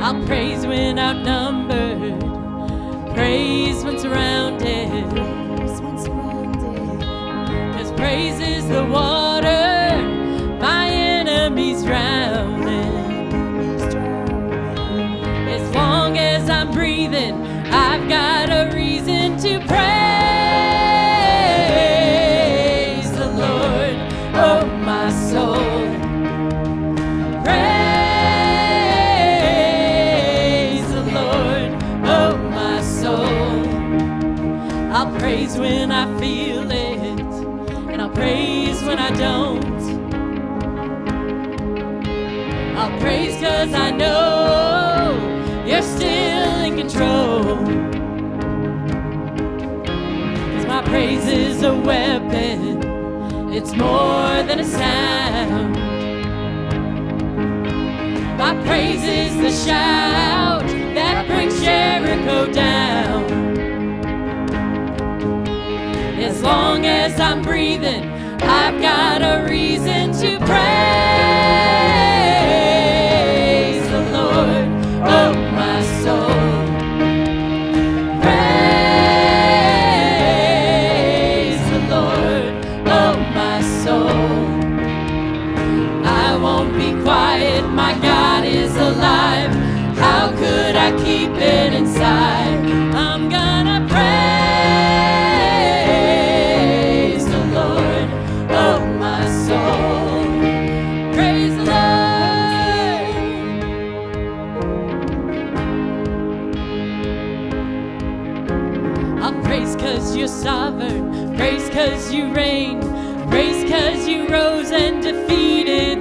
I'll praise when outnumbered, praise when surrounded. Cause praise is the water my enemies drowning. Enemies drowning. As long as I'm breathing, I've got a reason to praise cause I know you're still in control. Cause my praise is a weapon, it's more than a sound. My praise is the shout that brings Jericho down. As long as I'm breathing, I've got a reason to praise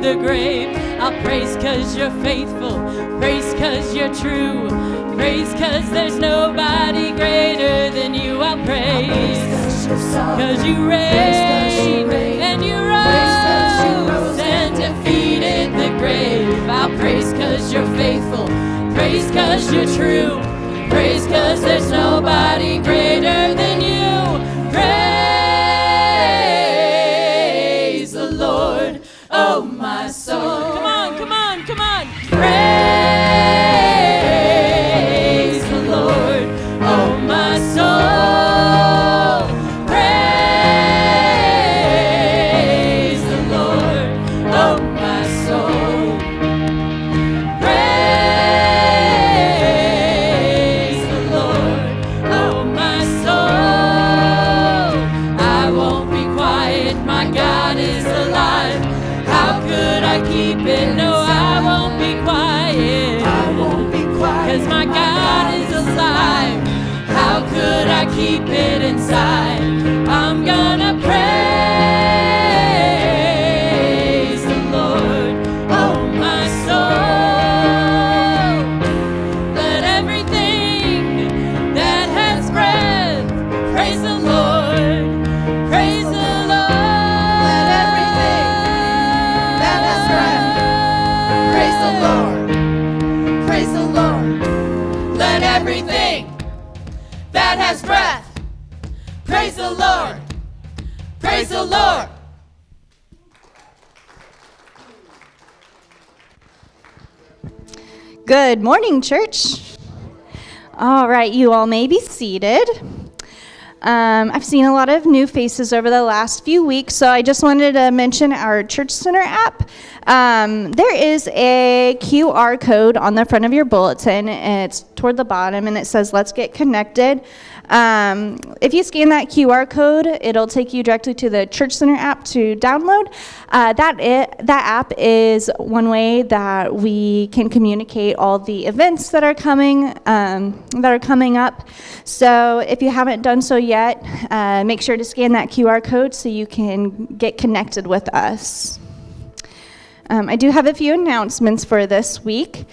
the grave. I'll praise cause you're faithful, praise cause you're true, praise cause there's nobody greater than you. I'll praise Praise 'cause you're sovereign. cause you Praise 'cause you reign and you you rose rose and defeated the grave. I'll praise cause you're faithful, praise cause you're true, praise cause there's nobody greater than you. Praise morning, church. All right, you all may be seated. Um, I've seen a lot of new faces over the last few weeks, so I just wanted to mention our Church Center app. Um, there is a QR code on the front of your bulletin, it's toward the bottom, and it says, Let's get connected. Um, if you scan that QR code, it'll take you directly to the Church Center app to download. Uh, that, it, that app is one way that we can communicate all the events that are coming um, that are coming up. So if you haven't done so yet, uh, make sure to scan that QR code so you can get connected with us. Um, I do have a few announcements for this week.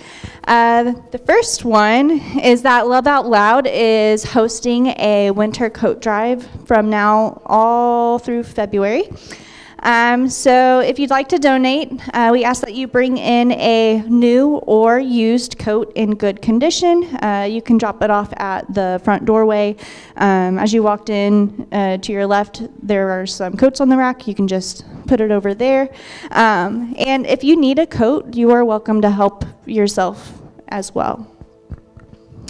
Uh, the first one is that Love Out Loud is hosting a winter coat drive from now all through February. Um, so if you'd like to donate, uh, we ask that you bring in a new or used coat in good condition. Uh, you can drop it off at the front doorway. Um, as you walked in uh, to your left, there are some coats on the rack. You can just put it over there. Um, and if you need a coat, you are welcome to help yourself as well.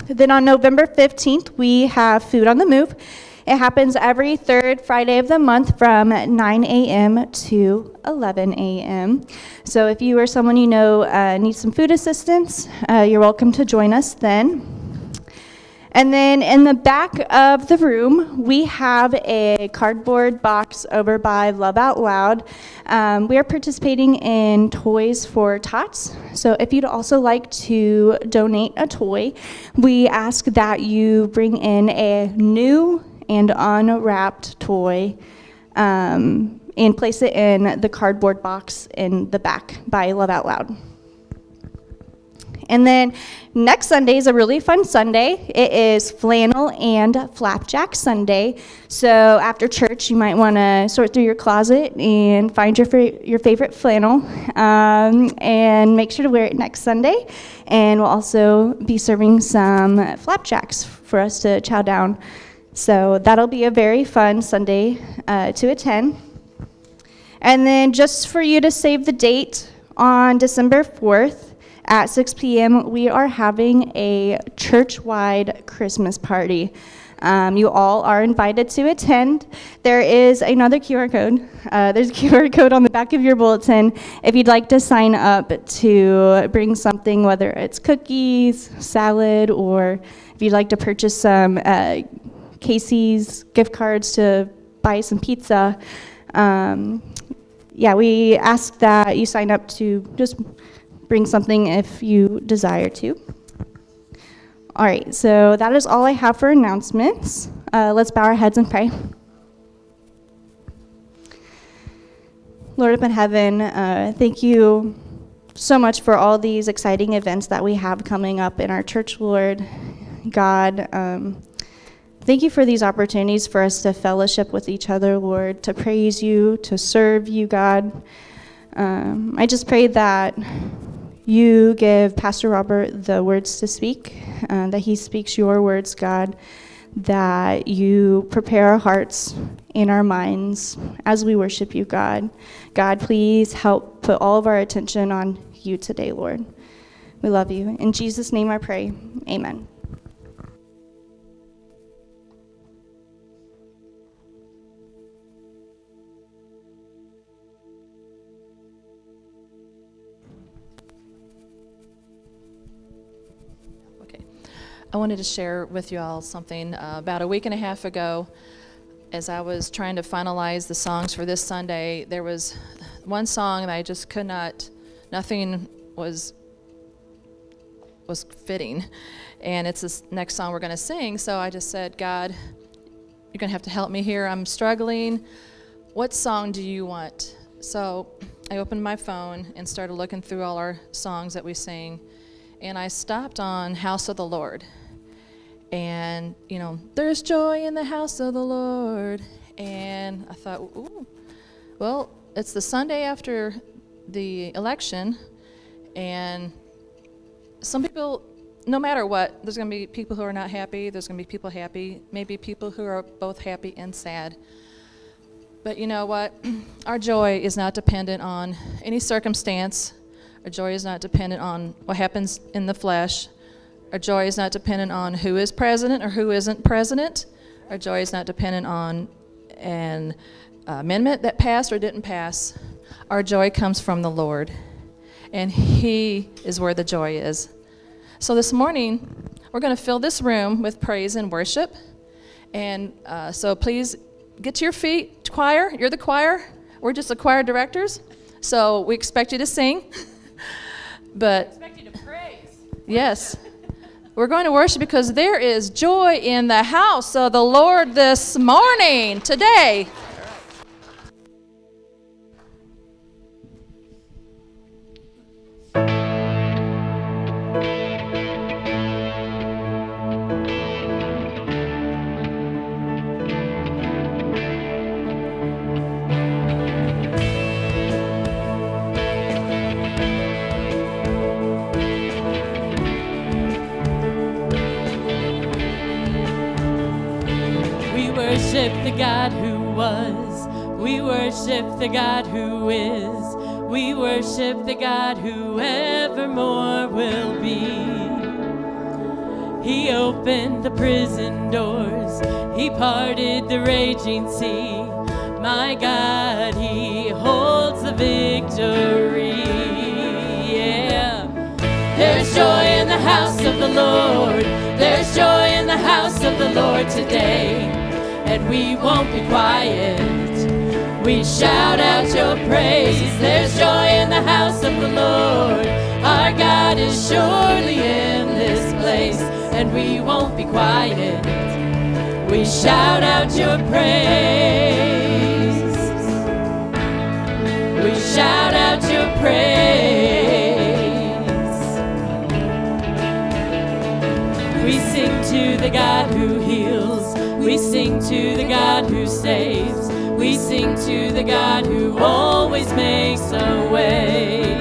Then on November 15th, we have Food on the Move. It happens every third Friday of the month from 9 a.m. to 11 a.m. So if you or someone you know uh, needs some food assistance, uh, you're welcome to join us then. And then in the back of the room, we have a cardboard box over by Love Out Loud. Um, we are participating in Toys for Tots. So if you'd also like to donate a toy, we ask that you bring in a new and unwrapped toy um, and place it in the cardboard box in the back by Love Out Loud. And then next Sunday is a really fun Sunday. It is flannel and flapjack Sunday. So after church, you might want to sort through your closet and find your, your favorite flannel um, and make sure to wear it next Sunday. And we'll also be serving some flapjacks for us to chow down so that'll be a very fun Sunday uh, to attend. And then just for you to save the date, on December 4th at 6 p.m., we are having a church wide Christmas party. Um, you all are invited to attend. There is another QR code. Uh, there's a QR code on the back of your bulletin if you'd like to sign up to bring something, whether it's cookies, salad, or if you'd like to purchase some uh, Casey's gift cards to buy some pizza. Um, yeah, we ask that you sign up to just bring something if you desire to. All right, so that is all I have for announcements. Uh, let's bow our heads and pray. Lord up in heaven, uh, thank you so much for all these exciting events that we have coming up in our church, Lord. God, um, Thank you for these opportunities for us to fellowship with each other, Lord, to praise you, to serve you, God. Um, I just pray that you give Pastor Robert the words to speak, uh, that he speaks your words, God, that you prepare our hearts and our minds as we worship you, God. God, please help put all of our attention on you today, Lord. We love you. In Jesus' name I pray. Amen. I wanted to share with you all something. Uh, about a week and a half ago, as I was trying to finalize the songs for this Sunday, there was one song that I just could not, nothing was was fitting. And it's this next song we're going to sing. So I just said, God, you're going to have to help me here. I'm struggling. What song do you want? So I opened my phone and started looking through all our songs that we sing. And I stopped on House of the Lord and you know there's joy in the house of the lord. And i thought ooh well it's the sunday after the election and some people no matter what there's going to be people who are not happy there's going to be people happy maybe people who are both happy and sad. But you know what? Our joy is not dependent on any circumstance. Our joy is not dependent on what happens in the flesh our joy is not dependent on who is president or who isn't president. Our joy is not dependent on an amendment that passed or didn't pass. Our joy comes from the Lord, and He is where the joy is. So this morning, we're going to fill this room with praise and worship. And uh, so please get to your feet, choir. You're the choir. We're just the choir directors. So we expect you to sing. but we expect you to praise. Yes. We're going to worship because there is joy in the house of the Lord this morning, today. God who was. We worship the God who is. We worship the God who evermore will be. He opened the prison doors. He parted the raging sea. My God, He holds the victory. Yeah. There's joy in the house of the Lord. There's joy in the house of the Lord today. And we won't be quiet. We shout out your praise. There's joy in the house of the Lord. Our God is surely in this place. And we won't be quiet. We shout out your praise. We shout out your praise. We sing to the God who sing to the God who saves. We sing to the God who always makes a way.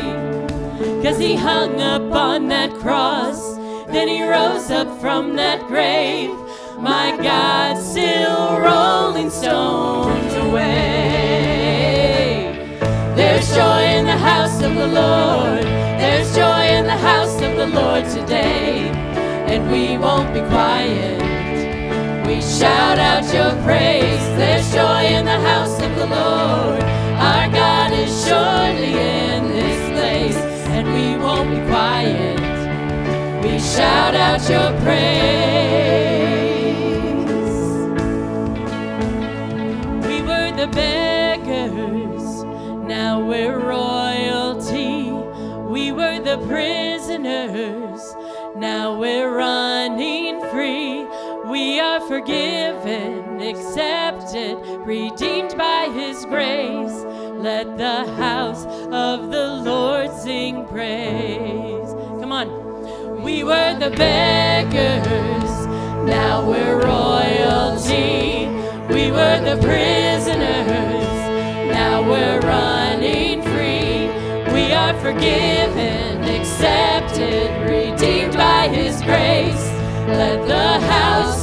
Cause he hung up on that cross, then he rose up from that grave. My God, still rolling stones away. There's joy in the house of the Lord. There's joy in the house of the Lord today. And we won't be quiet. We shout out your praise. There's joy in the house of the Lord. Our God is surely in this place. And we won't be quiet. We shout out your praise. We were the beggars, now we're royalty. We were the prisoners, now we're running are forgiven, accepted, redeemed by His grace. Let the house of the Lord sing praise. Come on. We were the beggars, now we're royalty. We were the prisoners, now we're running free. We are forgiven, accepted, redeemed by His grace. Let the house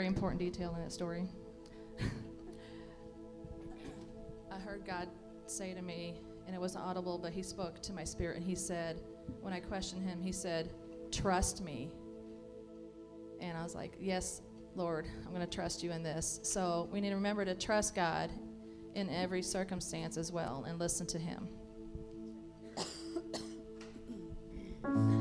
Very important detail in that story. I heard God say to me, and it wasn't audible, but He spoke to my spirit, and He said, when I questioned Him, He said, Trust me. And I was like, Yes, Lord, I'm going to trust you in this. So we need to remember to trust God in every circumstance as well and listen to Him.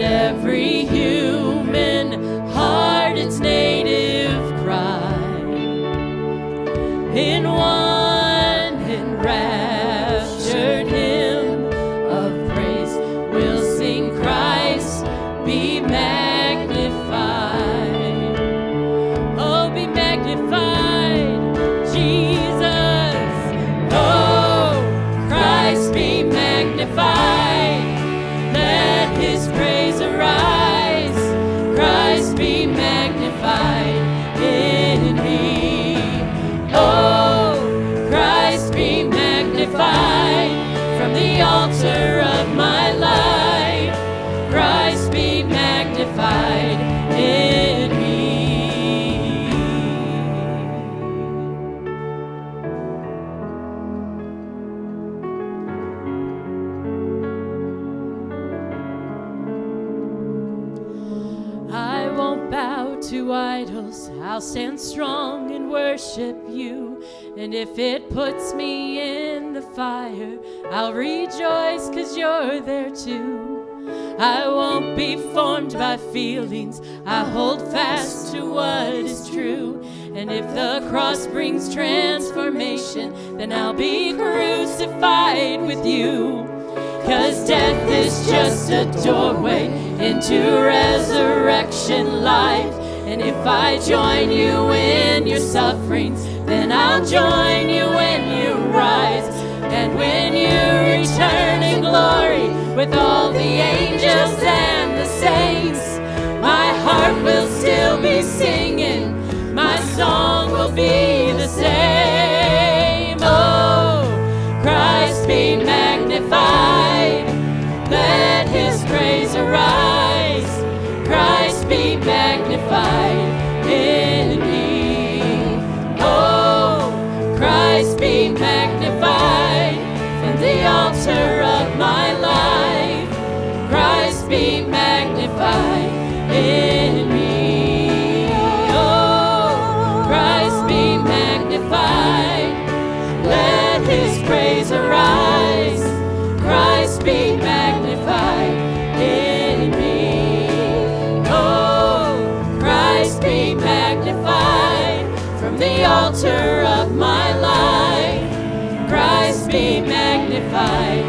every human And if it puts me in the fire, I'll rejoice because you're there too. I won't be formed by feelings. I hold fast to what is true. And if the cross brings transformation, then I'll be crucified with you. Cause death is just a doorway into resurrection life. And if I join you in your sufferings, then I'll join you when you rise. And when you return in glory with all the angels and the saints, my heart will still be singing. My song will be the same. Altar of my life. Christ be magnified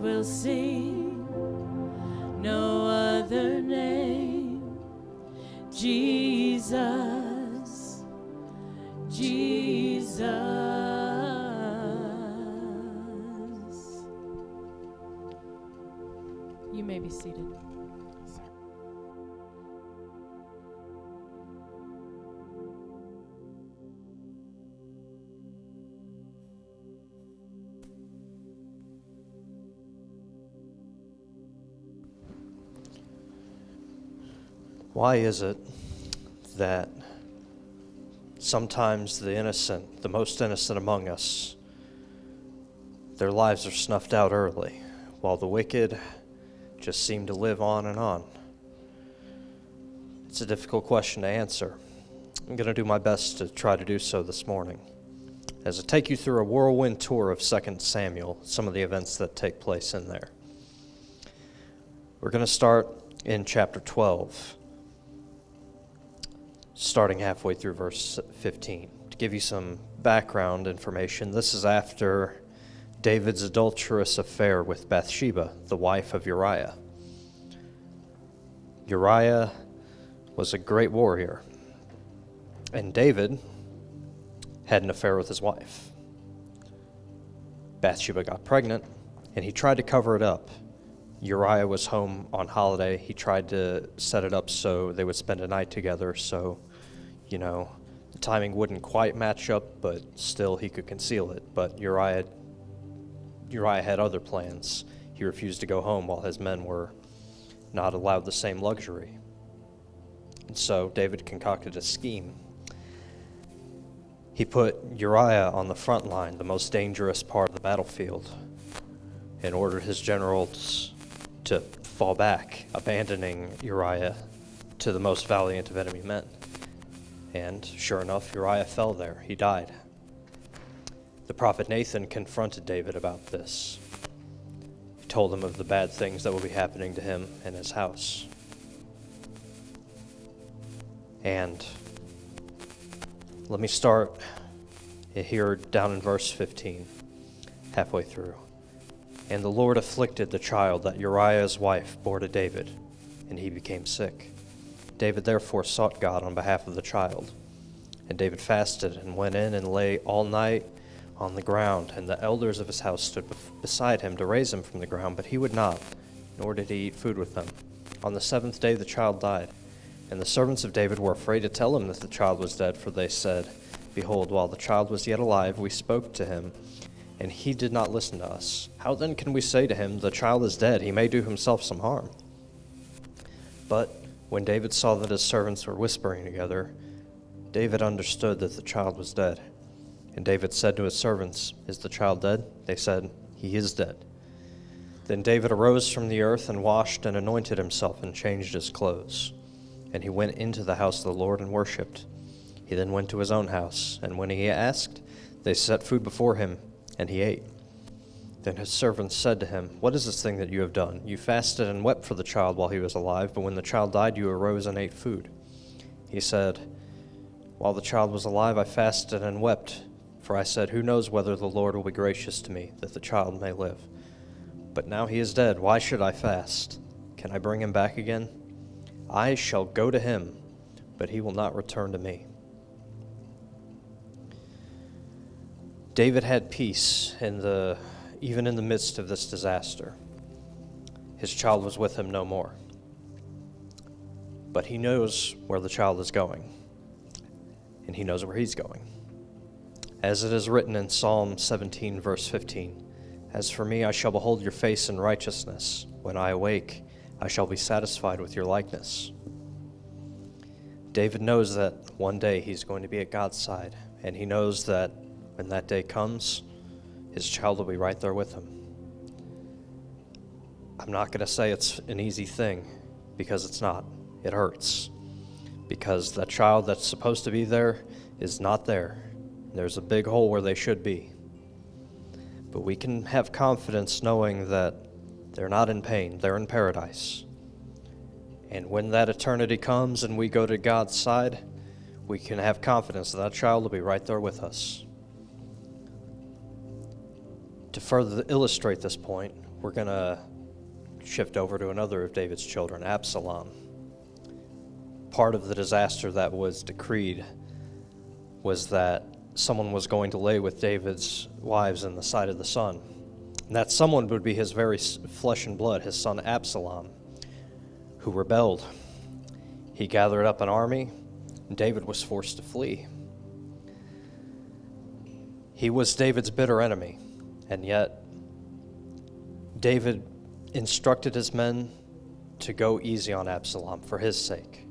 will sing. No other name. Jesus. Jesus. You may be seated. Why is it that sometimes the innocent, the most innocent among us, their lives are snuffed out early, while the wicked just seem to live on and on? It's a difficult question to answer. I'm going to do my best to try to do so this morning. As I take you through a whirlwind tour of 2 Samuel, some of the events that take place in there. We're going to start in chapter 12 starting halfway through verse 15. To give you some background information, this is after David's adulterous affair with Bathsheba, the wife of Uriah. Uriah was a great warrior, and David had an affair with his wife. Bathsheba got pregnant, and he tried to cover it up. Uriah was home on holiday. He tried to set it up so they would spend a night together, so you know, the timing wouldn't quite match up, but still he could conceal it. But Uriah, Uriah had other plans. He refused to go home while his men were not allowed the same luxury. And so David concocted a scheme. He put Uriah on the front line, the most dangerous part of the battlefield, and ordered his generals to fall back, abandoning Uriah to the most valiant of enemy men. And sure enough, Uriah fell there. He died. The prophet Nathan confronted David about this. He told him of the bad things that would be happening to him and his house. And let me start here down in verse 15, halfway through. And the Lord afflicted the child that Uriah's wife bore to David, and he became sick. David therefore sought God on behalf of the child. And David fasted and went in and lay all night on the ground, and the elders of his house stood beside him to raise him from the ground, but he would not, nor did he eat food with them. On the seventh day the child died. And the servants of David were afraid to tell him that the child was dead, for they said, Behold, while the child was yet alive, we spoke to him, and he did not listen to us. How then can we say to him, The child is dead, he may do himself some harm? But when David saw that his servants were whispering together, David understood that the child was dead. And David said to his servants, Is the child dead? They said, He is dead. Then David arose from the earth and washed and anointed himself and changed his clothes. And he went into the house of the Lord and worshipped. He then went to his own house, and when he asked, they set food before him, and he ate. Then his servants said to him, What is this thing that you have done? You fasted and wept for the child while he was alive, but when the child died, you arose and ate food. He said, While the child was alive, I fasted and wept, for I said, Who knows whether the Lord will be gracious to me, that the child may live? But now he is dead. Why should I fast? Can I bring him back again? I shall go to him, but he will not return to me. David had peace in the even in the midst of this disaster. His child was with him no more. But he knows where the child is going, and he knows where he's going. As it is written in Psalm 17, verse 15 As for me, I shall behold your face in righteousness. When I awake, I shall be satisfied with your likeness. David knows that one day he's going to be at God's side, and he knows that when that day comes, his child will be right there with him. I'm not going to say it's an easy thing because it's not. It hurts because that child that's supposed to be there is not there. There's a big hole where they should be. But we can have confidence knowing that they're not in pain, they're in paradise. And when that eternity comes and we go to God's side, we can have confidence that that child will be right there with us. To further illustrate this point, we're going to shift over to another of David's children, Absalom. Part of the disaster that was decreed was that someone was going to lay with David's wives in the sight of the sun. And that someone would be his very flesh and blood, his son Absalom, who rebelled. He gathered up an army, and David was forced to flee. He was David's bitter enemy, and yet David instructed his men to go easy on Absalom for his sake.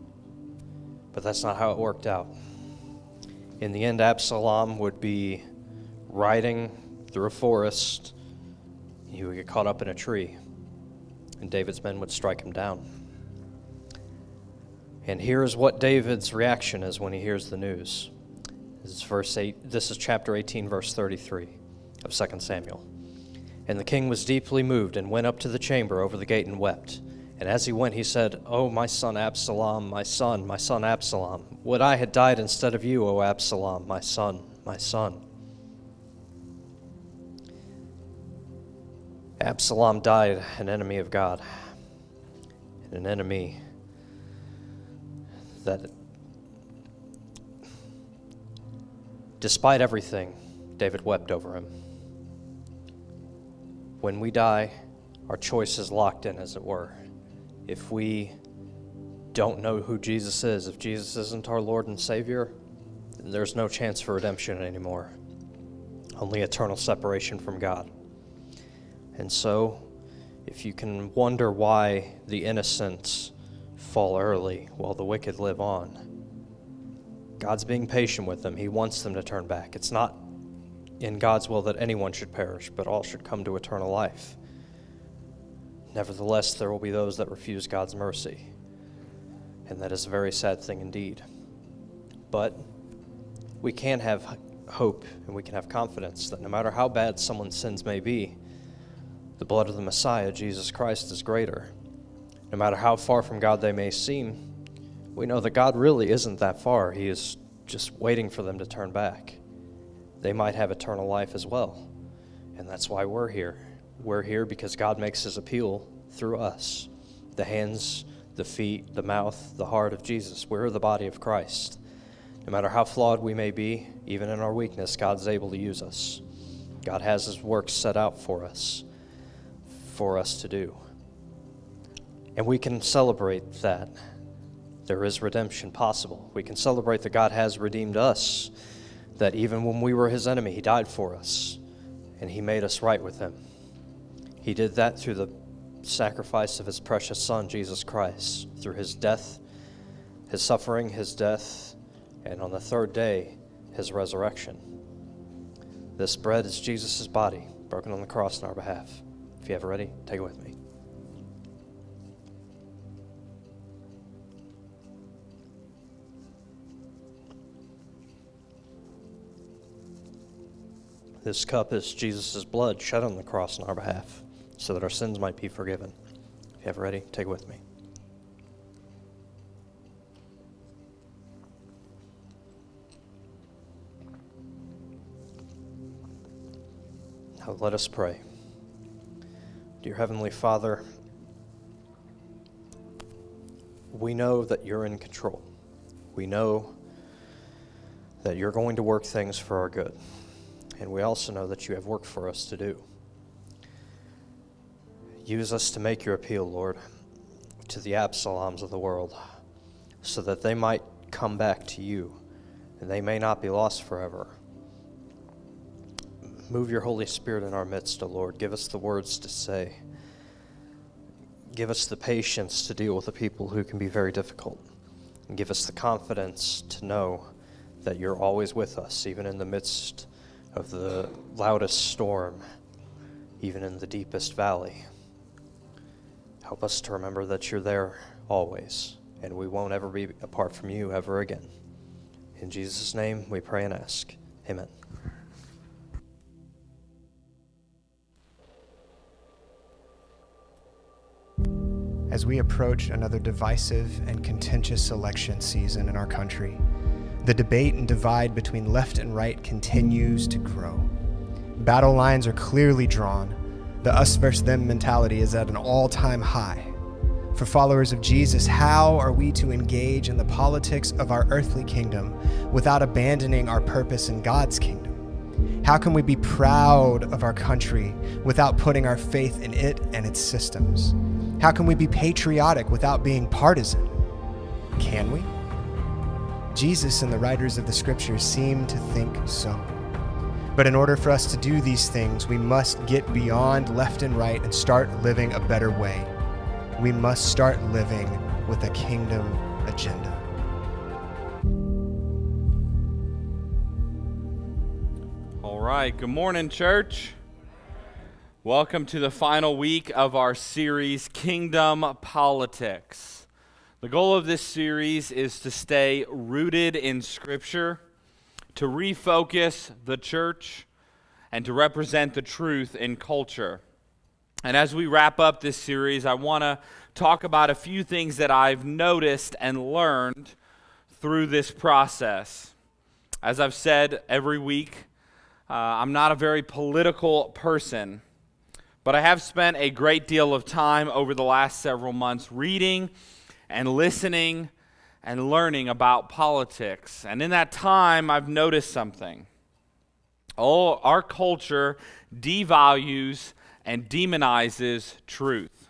But that's not how it worked out. In the end, Absalom would be riding through a forest. He would get caught up in a tree, and David's men would strike him down. And here's what David's reaction is when he hears the news. This is verse 8, this is chapter 18 verse 33 of 2 Samuel. And the king was deeply moved and went up to the chamber over the gate and wept. And as he went, he said, Oh, my son Absalom, my son, my son Absalom, would I had died instead of you, O Absalom, my son, my son. Absalom died an enemy of God, an enemy that, despite everything, David wept over him. When we die, our choice is locked in, as it were if we don't know who Jesus is, if Jesus isn't our Lord and Savior, there's no chance for redemption anymore. Only eternal separation from God. And so, if you can wonder why the innocents fall early while the wicked live on, God's being patient with them. He wants them to turn back. It's not in God's will that anyone should perish, but all should come to eternal life. Nevertheless, there will be those that refuse God's mercy. And that is a very sad thing indeed. But we can have hope and we can have confidence that no matter how bad someone's sins may be, the blood of the Messiah, Jesus Christ, is greater. No matter how far from God they may seem, we know that God really isn't that far. He is just waiting for them to turn back. They might have eternal life as well. And that's why we're here. We're here because God makes his appeal through us the hands, the feet, the mouth, the heart of Jesus. We're the body of Christ. No matter how flawed we may be, even in our weakness, God's able to use us. God has his work set out for us, for us to do. And we can celebrate that there is redemption possible. We can celebrate that God has redeemed us, that even when we were his enemy, he died for us, and he made us right with him. He did that through the sacrifice of his precious Son, Jesus Christ, through his death, his suffering, his death, and on the third day, his resurrection. This bread is Jesus' body, broken on the cross on our behalf. If you have it ready, take it with me. This cup is Jesus' blood shed on the cross on our behalf so that our sins might be forgiven. If you have ready, take it with me. Now let us pray. Dear Heavenly Father, we know that you're in control. We know that you're going to work things for our good. And we also know that you have work for us to do. Use us to make your appeal, Lord, to the Absaloms of the world, so that they might come back to you and they may not be lost forever. Move your Holy Spirit in our midst, O Lord. Give us the words to say. Give us the patience to deal with the people who can be very difficult. And give us the confidence to know that you're always with us, even in the midst of the loudest storm, even in the deepest valley. Help us to remember that you're there always, and we won't ever be apart from you ever again. In Jesus' name we pray and ask. Amen. As we approach another divisive and contentious election season in our country, the debate and divide between left and right continues to grow. Battle lines are clearly drawn. The us versus them mentality is at an all time high. For followers of Jesus, how are we to engage in the politics of our earthly kingdom without abandoning our purpose in God's kingdom? How can we be proud of our country without putting our faith in it and its systems? How can we be patriotic without being partisan? Can we? Jesus and the writers of the scriptures seem to think so. But in order for us to do these things, we must get beyond left and right and start living a better way. We must start living with a kingdom agenda. All right. Good morning, church. Welcome to the final week of our series, Kingdom Politics. The goal of this series is to stay rooted in Scripture, to refocus the church, and to represent the truth in culture. And as we wrap up this series, I want to talk about a few things that I've noticed and learned through this process. As I've said every week, uh, I'm not a very political person, but I have spent a great deal of time over the last several months reading and listening and learning about politics. And in that time, I've noticed something. Oh, our culture devalues and demonizes truth.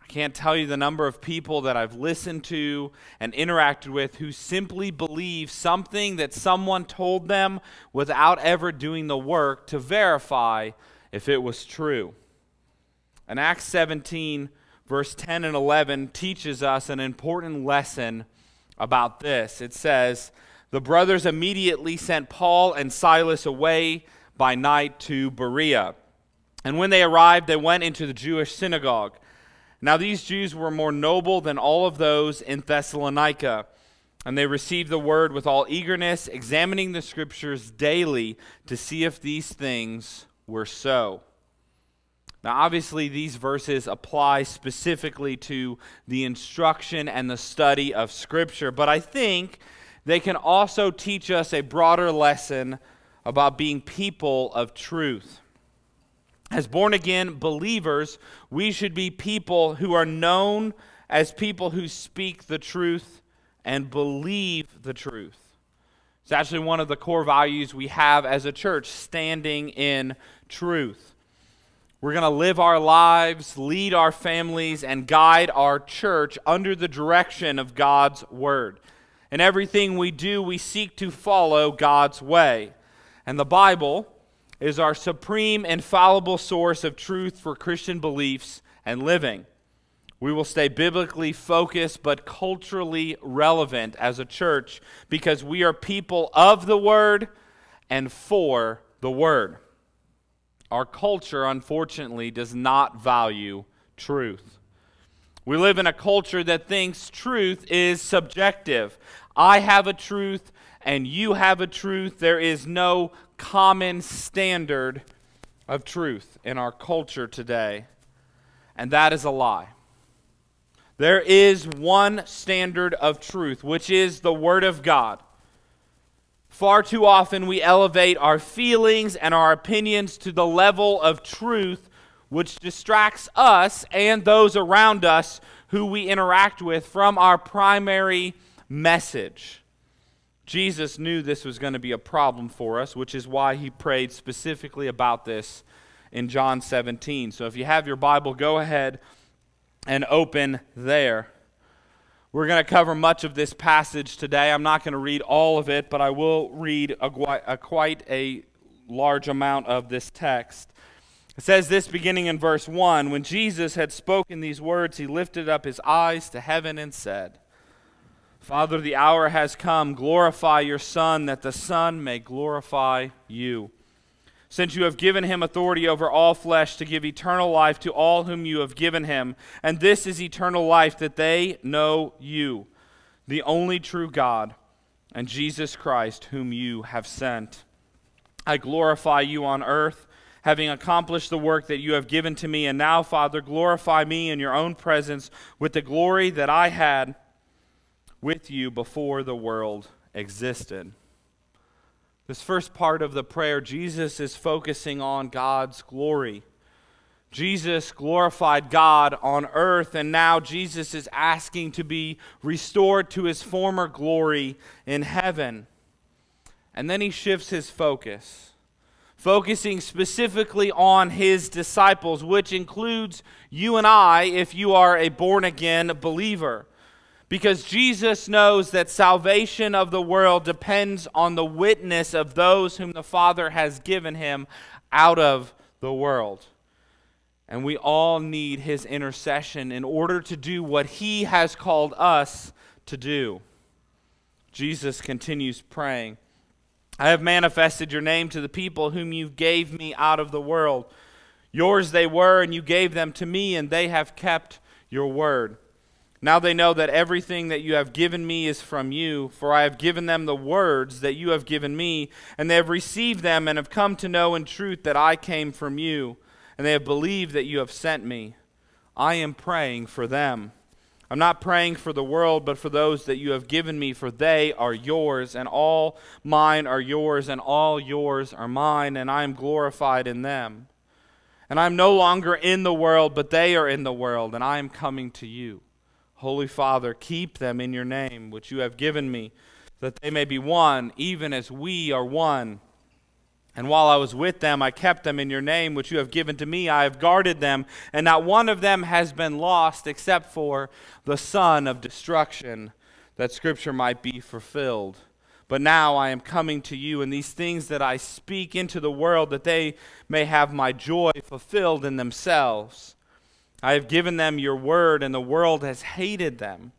I can't tell you the number of people that I've listened to and interacted with who simply believe something that someone told them without ever doing the work to verify if it was true. In Acts 17, verse 10 and 11 teaches us an important lesson about this. It says, The brothers immediately sent Paul and Silas away by night to Berea. And when they arrived, they went into the Jewish synagogue. Now, these Jews were more noble than all of those in Thessalonica. And they received the word with all eagerness, examining the scriptures daily to see if these things were so. Now, obviously, these verses apply specifically to the instruction and the study of Scripture, but I think they can also teach us a broader lesson about being people of truth. As born again believers, we should be people who are known as people who speak the truth and believe the truth. It's actually one of the core values we have as a church, standing in truth. We're going to live our lives, lead our families, and guide our church under the direction of God's Word. In everything we do, we seek to follow God's way. And the Bible is our supreme, infallible source of truth for Christian beliefs and living. We will stay biblically focused but culturally relevant as a church because we are people of the Word and for the Word. Our culture, unfortunately, does not value truth. We live in a culture that thinks truth is subjective. I have a truth and you have a truth. There is no common standard of truth in our culture today. And that is a lie. There is one standard of truth, which is the Word of God. Far too often, we elevate our feelings and our opinions to the level of truth, which distracts us and those around us who we interact with from our primary message. Jesus knew this was going to be a problem for us, which is why he prayed specifically about this in John 17. So if you have your Bible, go ahead and open there. We're going to cover much of this passage today. I'm not going to read all of it, but I will read a, a, quite a large amount of this text. It says this beginning in verse 1 When Jesus had spoken these words, he lifted up his eyes to heaven and said, Father, the hour has come. Glorify your Son, that the Son may glorify you. Since you have given him authority over all flesh to give eternal life to all whom you have given him, and this is eternal life, that they know you, the only true God, and Jesus Christ, whom you have sent. I glorify you on earth, having accomplished the work that you have given to me. And now, Father, glorify me in your own presence with the glory that I had with you before the world existed. This first part of the prayer, Jesus is focusing on God's glory. Jesus glorified God on earth, and now Jesus is asking to be restored to his former glory in heaven. And then he shifts his focus, focusing specifically on his disciples, which includes you and I if you are a born again believer because Jesus knows that salvation of the world depends on the witness of those whom the Father has given him out of the world. And we all need his intercession in order to do what he has called us to do. Jesus continues praying I have manifested your name to the people whom you gave me out of the world. Yours they were, and you gave them to me, and they have kept your word. Now they know that everything that you have given me is from you, for I have given them the words that you have given me, and they have received them and have come to know in truth that I came from you, and they have believed that you have sent me. I am praying for them. I'm not praying for the world, but for those that you have given me, for they are yours, and all mine are yours, and all yours are mine, and I am glorified in them. And I am no longer in the world, but they are in the world, and I am coming to you. Holy Father, keep them in your name, which you have given me, that they may be one, even as we are one. And while I was with them, I kept them in your name, which you have given to me. I have guarded them, and not one of them has been lost except for the son of destruction, that Scripture might be fulfilled. But now I am coming to you, and these things that I speak into the world, that they may have my joy fulfilled in themselves. I have given them your word, and the world has hated them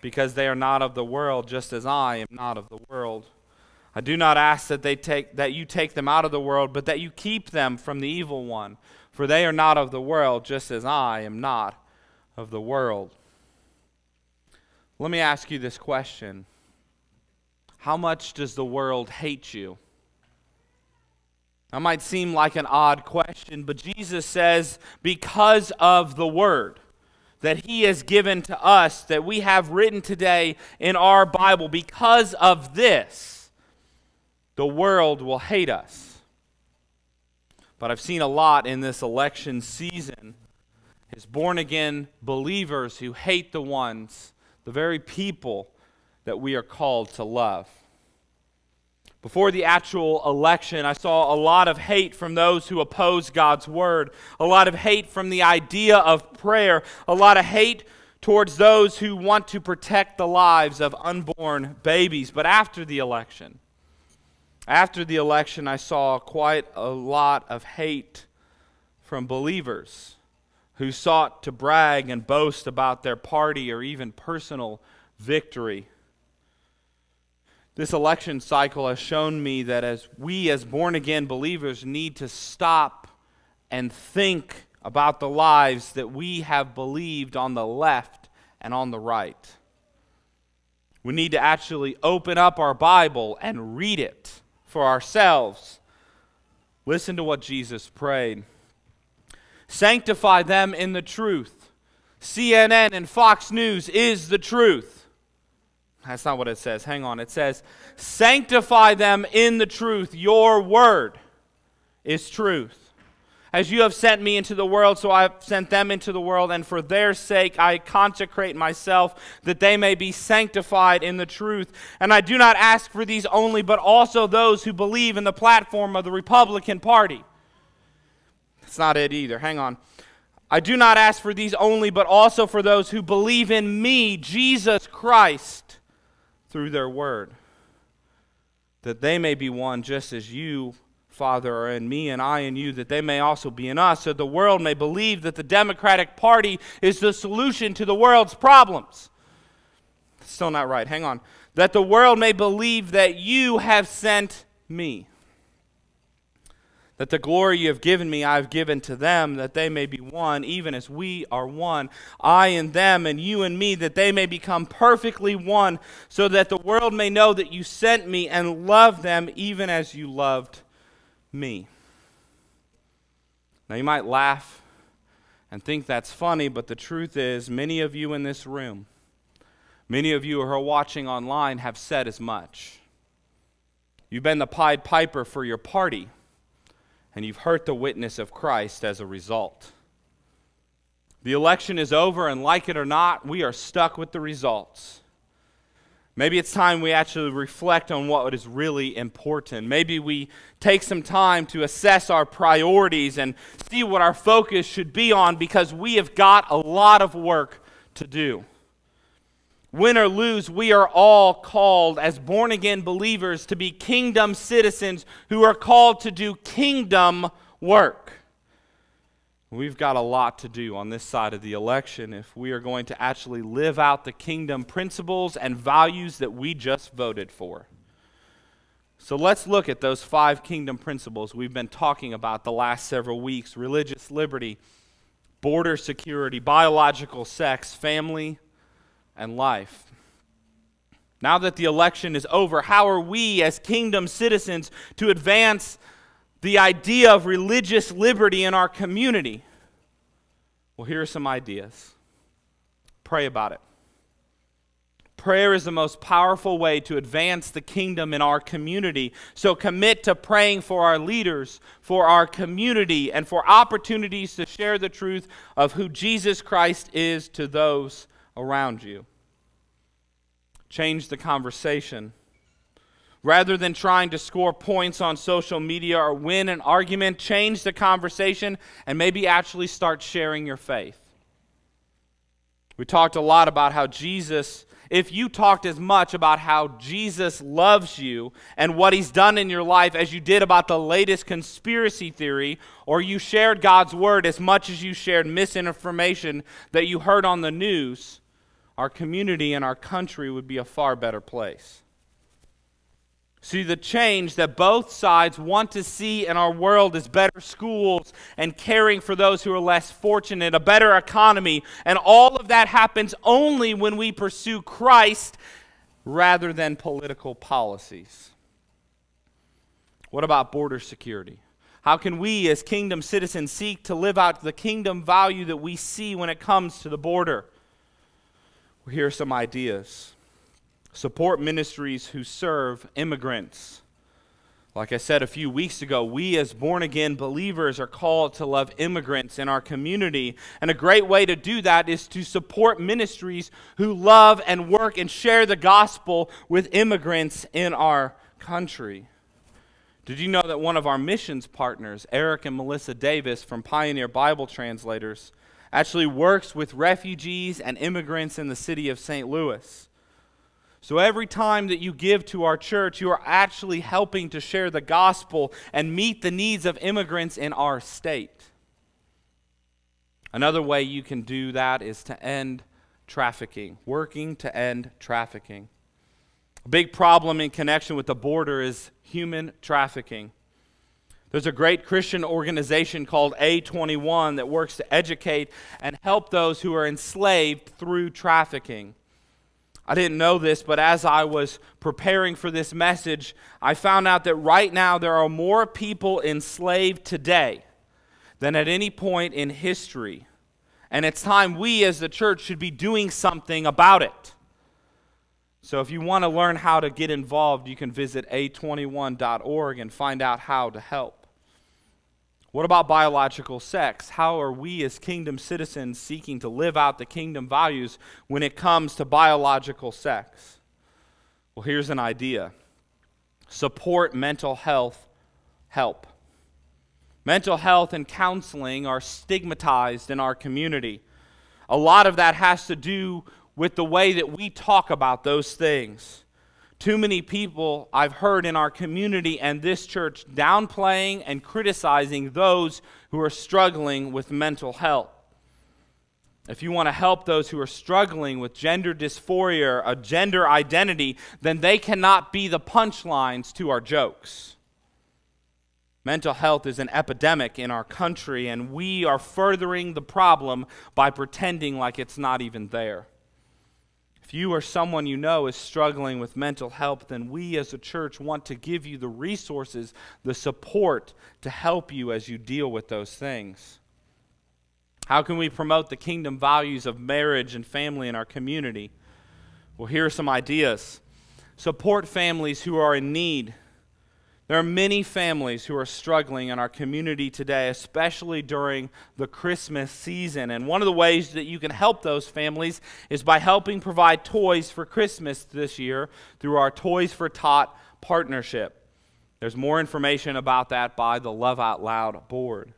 because they are not of the world, just as I am not of the world. I do not ask that, they take, that you take them out of the world, but that you keep them from the evil one. For they are not of the world, just as I am not of the world. Let me ask you this question How much does the world hate you? That might seem like an odd question, but Jesus says, because of the word that he has given to us, that we have written today in our Bible, because of this, the world will hate us. But I've seen a lot in this election season is born again believers who hate the ones, the very people that we are called to love. Before the actual election, I saw a lot of hate from those who oppose God's word, a lot of hate from the idea of prayer, a lot of hate towards those who want to protect the lives of unborn babies. But after the election, after the election, I saw quite a lot of hate from believers who sought to brag and boast about their party or even personal victory. This election cycle has shown me that as we, as born again believers, need to stop and think about the lives that we have believed on the left and on the right. We need to actually open up our Bible and read it for ourselves. Listen to what Jesus prayed Sanctify them in the truth. CNN and Fox News is the truth. That's not what it says. Hang on. It says, Sanctify them in the truth. Your word is truth. As you have sent me into the world, so I have sent them into the world, and for their sake I consecrate myself, that they may be sanctified in the truth. And I do not ask for these only, but also those who believe in the platform of the Republican Party. That's not it either. Hang on. I do not ask for these only, but also for those who believe in me, Jesus Christ through their word, that they may be one just as you, Father, are in me and I in you, that they may also be in us, so the world may believe that the Democratic Party is the solution to the world's problems. Still not right. Hang on. That the world may believe that you have sent me. That the glory you have given me, I have given to them, that they may be one, even as we are one. I and them, and you and me, that they may become perfectly one, so that the world may know that you sent me and love them, even as you loved me. Now, you might laugh and think that's funny, but the truth is, many of you in this room, many of you who are watching online, have said as much. You've been the Pied Piper for your party and you've hurt the witness of Christ as a result. The election is over, and like it or not, we are stuck with the results. Maybe it's time we actually reflect on what is really important. Maybe we take some time to assess our priorities and see what our focus should be on because we have got a lot of work to do. Win or lose, we are all called as born again believers to be kingdom citizens who are called to do kingdom work. We've got a lot to do on this side of the election if we are going to actually live out the kingdom principles and values that we just voted for. So let's look at those five kingdom principles we've been talking about the last several weeks religious liberty, border security, biological sex, family, and life. Now that the election is over, how are we as kingdom citizens to advance the idea of religious liberty in our community? Well, here are some ideas. Pray about it. Prayer is the most powerful way to advance the kingdom in our community. So commit to praying for our leaders, for our community, and for opportunities to share the truth of who Jesus Christ is to those around you. Change the conversation. Rather than trying to score points on social media or win an argument, change the conversation and maybe actually start sharing your faith. We talked a lot about how Jesus, if you talked as much about how Jesus loves you and what he's done in your life as you did about the latest conspiracy theory, or you shared God's word as much as you shared misinformation that you heard on the news, our community and our country would be a far better place. See, the change that both sides want to see in our world is better schools and caring for those who are less fortunate, a better economy. And all of that happens only when we pursue Christ rather than political policies. What about border security? How can we, as kingdom citizens, seek to live out the kingdom value that we see when it comes to the border? Here are some ideas. Support ministries who serve immigrants. Like I said a few weeks ago, we as born again believers are called to love immigrants in our community. And a great way to do that is to support ministries who love and work and share the gospel with immigrants in our country. Did you know that one of our missions partners, Eric and Melissa Davis from Pioneer Bible Translators, actually works with refugees and immigrants in the city of St. Louis. So every time that you give to our church, you are actually helping to share the gospel and meet the needs of immigrants in our state. Another way you can do that is to end trafficking, working to end trafficking. A big problem in connection with the border is human trafficking. There's a great Christian organization called A21 that works to educate and help those who are enslaved through trafficking. I didn't know this, but as I was preparing for this message, I found out that right now there are more people enslaved today than at any point in history. And it's time we as the church should be doing something about it. So if you want to learn how to get involved, you can visit a21.org and find out how to help. What about biological sex? How are we as kingdom citizens seeking to live out the kingdom values when it comes to biological sex? Well, here's an idea support mental health help. Mental health and counseling are stigmatized in our community. A lot of that has to do with the way that we talk about those things. Too many people I've heard in our community and this church downplaying and criticizing those who are struggling with mental health. If you want to help those who are struggling with gender dysphoria, a gender identity, then they cannot be the punchlines to our jokes. Mental health is an epidemic in our country, and we are furthering the problem by pretending like it's not even there. If you or someone you know is struggling with mental health, then we as a church want to give you the resources, the support to help you as you deal with those things. How can we promote the kingdom values of marriage and family in our community? Well, here are some ideas. Support families who are in need there are many families who are struggling in our community today, especially during the Christmas season. And one of the ways that you can help those families is by helping provide toys for Christmas this year through our Toys for Tot partnership. There's more information about that by the Love Out Loud board.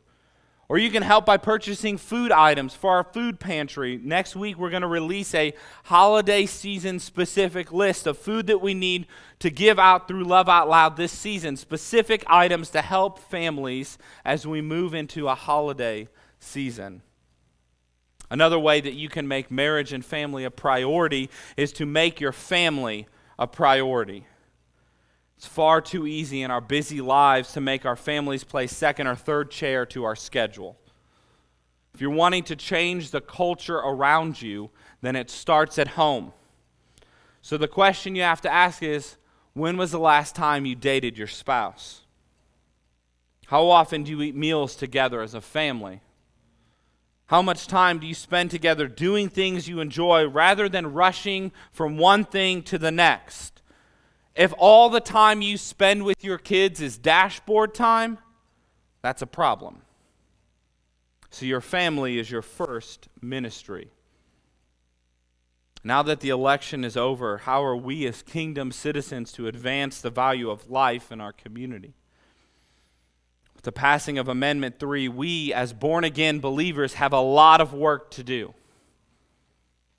Or you can help by purchasing food items for our food pantry. Next week, we're going to release a holiday season specific list of food that we need to give out through Love Out Loud this season. Specific items to help families as we move into a holiday season. Another way that you can make marriage and family a priority is to make your family a priority. It's far too easy in our busy lives to make our families play second or third chair to our schedule. If you're wanting to change the culture around you, then it starts at home. So the question you have to ask is when was the last time you dated your spouse? How often do you eat meals together as a family? How much time do you spend together doing things you enjoy rather than rushing from one thing to the next? If all the time you spend with your kids is dashboard time, that's a problem. So your family is your first ministry. Now that the election is over, how are we as kingdom citizens to advance the value of life in our community? With the passing of Amendment 3, we as born again believers have a lot of work to do.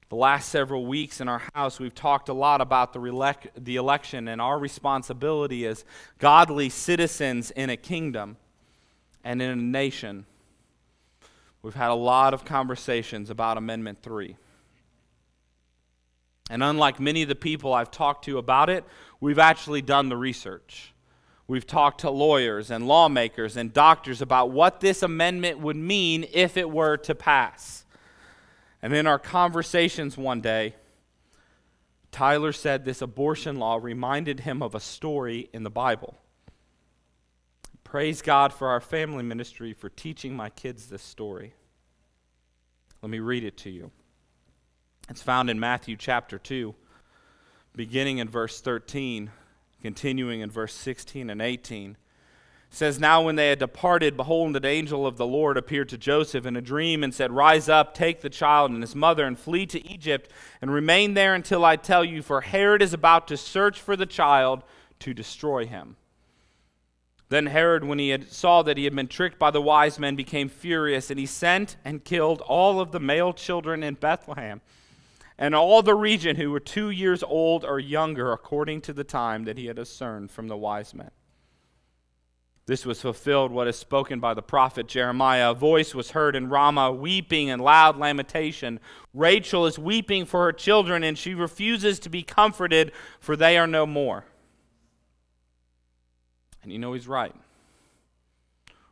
The last several weeks in our house, we've talked a lot about the, the election and our responsibility as godly citizens in a kingdom and in a nation. We've had a lot of conversations about Amendment 3. And unlike many of the people I've talked to about it, we've actually done the research. We've talked to lawyers and lawmakers and doctors about what this amendment would mean if it were to pass. And in our conversations one day, Tyler said this abortion law reminded him of a story in the Bible. Praise God for our family ministry for teaching my kids this story. Let me read it to you. It's found in Matthew chapter 2, beginning in verse 13, continuing in verse 16 and 18 says, Now when they had departed, behold, an angel of the Lord appeared to Joseph in a dream and said, Rise up, take the child and his mother, and flee to Egypt, and remain there until I tell you, for Herod is about to search for the child to destroy him. Then Herod, when he had saw that he had been tricked by the wise men, became furious, and he sent and killed all of the male children in Bethlehem and all the region who were two years old or younger, according to the time that he had discerned from the wise men. This was fulfilled what is spoken by the prophet Jeremiah. A voice was heard in Ramah, weeping and loud lamentation. Rachel is weeping for her children, and she refuses to be comforted, for they are no more. And you know he's right.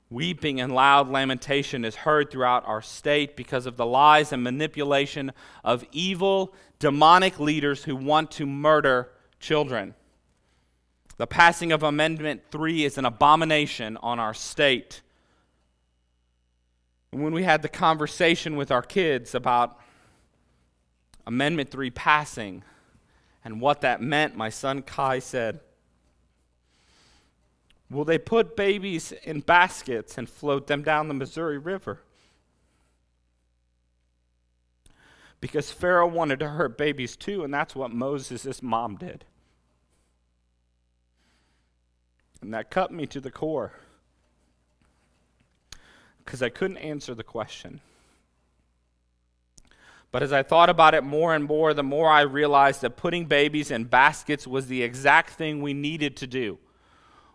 Weeping and loud lamentation is heard throughout our state because of the lies and manipulation of evil, demonic leaders who want to murder children. The passing of Amendment 3 is an abomination on our state. And when we had the conversation with our kids about Amendment 3 passing and what that meant, my son Kai said, Will they put babies in baskets and float them down the Missouri River? Because Pharaoh wanted to hurt babies too, and that's what Moses' mom did. And that cut me to the core because I couldn't answer the question. But as I thought about it more and more, the more I realized that putting babies in baskets was the exact thing we needed to do.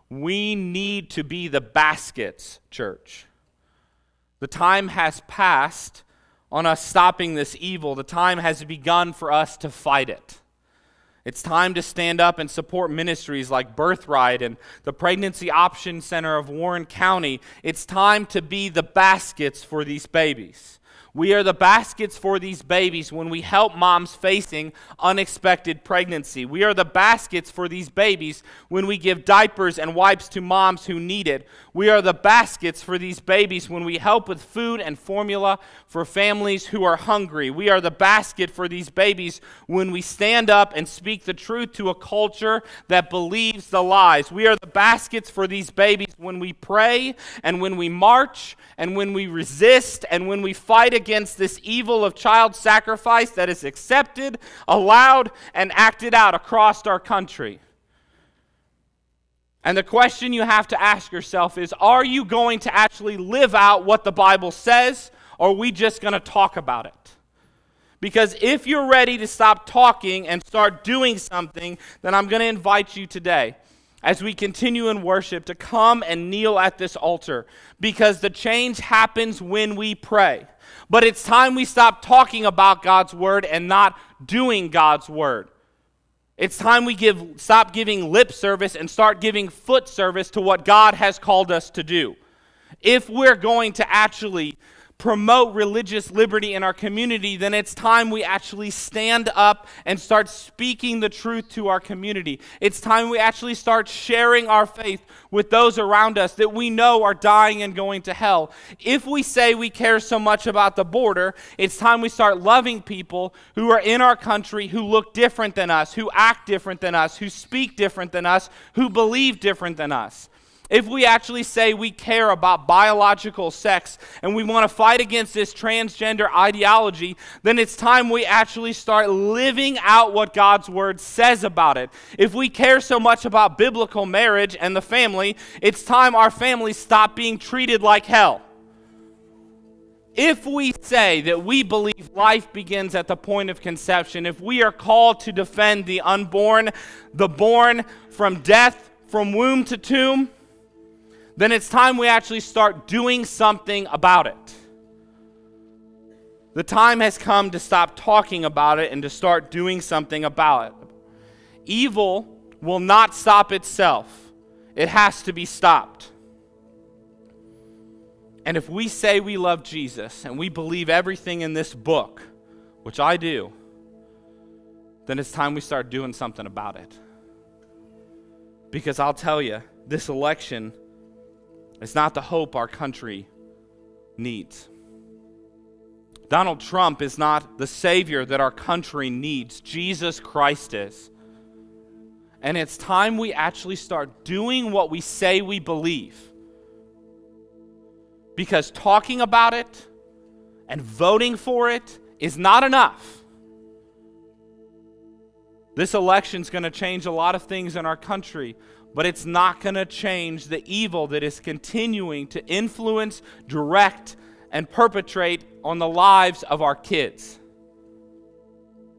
We need to be the baskets, church. The time has passed on us stopping this evil. The time has begun for us to fight it. It's time to stand up and support ministries like Birthright and the Pregnancy Option Center of Warren County. It's time to be the baskets for these babies. We are the baskets for these babies when we help moms facing unexpected pregnancy. We are the baskets for these babies when we give diapers and wipes to moms who need it. We are the baskets for these babies when we help with food and formula for families who are hungry. We are the basket for these babies when we stand up and speak the truth to a culture that believes the lies. We are the baskets for these babies when we pray and when we march and when we resist and when we fight against this evil of child sacrifice that is accepted, allowed, and acted out across our country. And the question you have to ask yourself is Are you going to actually live out what the Bible says, or are we just going to talk about it? Because if you're ready to stop talking and start doing something, then I'm going to invite you today as we continue in worship to come and kneel at this altar because the change happens when we pray. But it's time we stop talking about God's word and not doing God's word. It's time we give, stop giving lip service and start giving foot service to what God has called us to do. If we're going to actually promote religious liberty in our community, then it's time we actually stand up and start speaking the truth to our community. It's time we actually start sharing our faith with those around us that we know are dying and going to hell. If we say we care so much about the border, it's time we start loving people who are in our country who look different than us, who act different than us, who speak different than us, who believe different than us if we actually say we care about biological sex and we want to fight against this transgender ideology, then it's time we actually start living out what God's word says about it. If we care so much about biblical marriage and the family, it's time our families stop being treated like hell. If we say that we believe life begins at the point of conception, if we are called to defend the unborn, the born from death, from womb to tomb, then it's time we actually start doing something about it. The time has come to stop talking about it and to start doing something about it. Evil will not stop itself, it has to be stopped. And if we say we love Jesus and we believe everything in this book, which I do, then it's time we start doing something about it. Because I'll tell you, this election it's not the hope our country needs. Donald Trump is not the Savior that our country needs. Jesus Christ is. And it's time we actually start doing what we say we believe. Because talking about it and voting for it is not enough. This election is going to change a lot of things in our country, but it's not going to change the evil that is continuing to influence, direct, and perpetrate on the lives of our kids.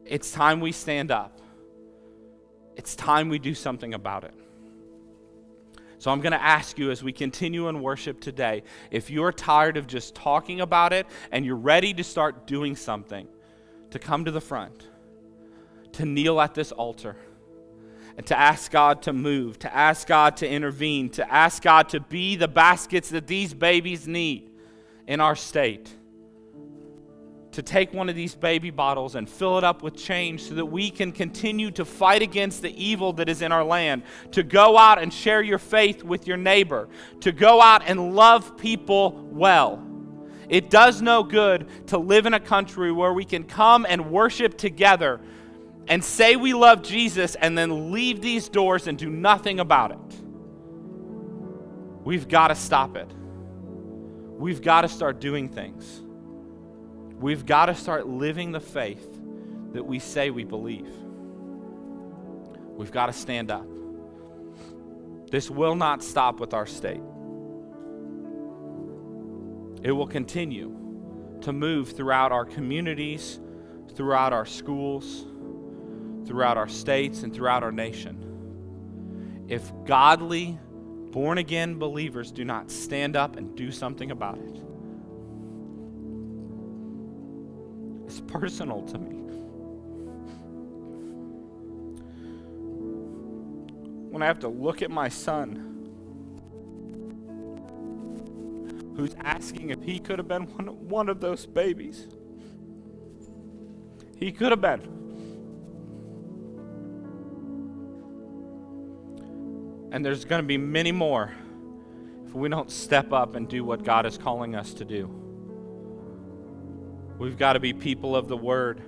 It's time we stand up. It's time we do something about it. So I'm going to ask you as we continue in worship today if you're tired of just talking about it and you're ready to start doing something, to come to the front, to kneel at this altar and to ask God to move, to ask God to intervene, to ask God to be the baskets that these babies need in our state. To take one of these baby bottles and fill it up with change so that we can continue to fight against the evil that is in our land. To go out and share your faith with your neighbor. To go out and love people well. It does no good to live in a country where we can come and worship together and say we love Jesus and then leave these doors and do nothing about it. We've got to stop it. We've got to start doing things. We've got to start living the faith that we say we believe. We've got to stand up. This will not stop with our state. It will continue to move throughout our communities, throughout our schools throughout our states and throughout our nation. If godly, born again believers do not stand up and do something about it, it's personal to me. When I have to look at my son, who's asking if he could have been one, one of those babies. He could have been. And there's going to be many more if we don't step up and do what God is calling us to do. We've got to be people of the Word,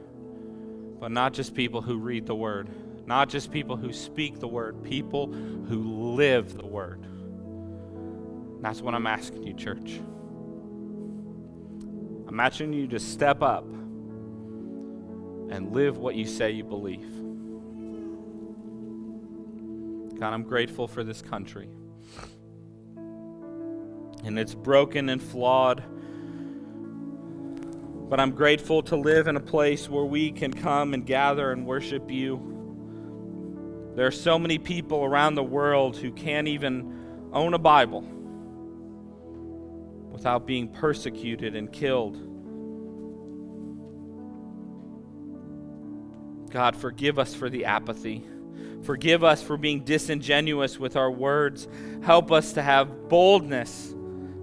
but not just people who read the Word, not just people who speak the Word, people who live the Word. That's what I'm asking you, church. I'm asking you to step up and live what you say you believe. God, I'm grateful for this country. And it's broken and flawed. But I'm grateful to live in a place where we can come and gather and worship you. There are so many people around the world who can't even own a Bible without being persecuted and killed. God, forgive us for the apathy. Forgive us for being disingenuous with our words. Help us to have boldness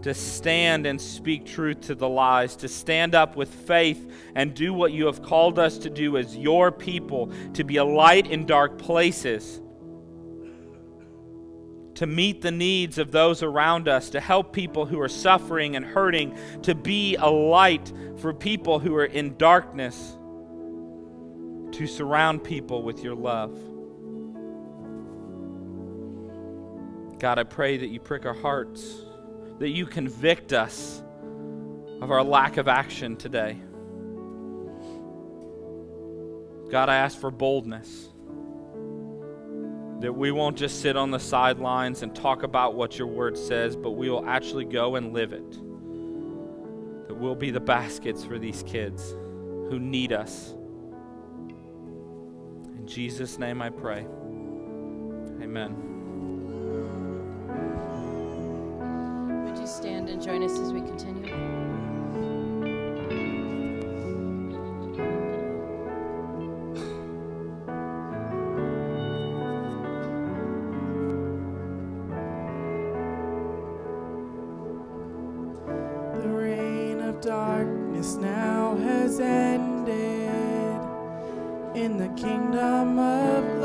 to stand and speak truth to the lies, to stand up with faith and do what you have called us to do as your people, to be a light in dark places to meet the needs of those around us, to help people who are suffering and hurting, to be a light for people who are in darkness, to surround people with your love. God, I pray that you prick our hearts, that you convict us of our lack of action today. God, I ask for boldness that we won't just sit on the sidelines and talk about what your word says, but we will actually go and live it. That we'll be the baskets for these kids who need us. In Jesus' name I pray. Amen. You stand and join us as we continue? The reign of darkness now has ended in the kingdom of light,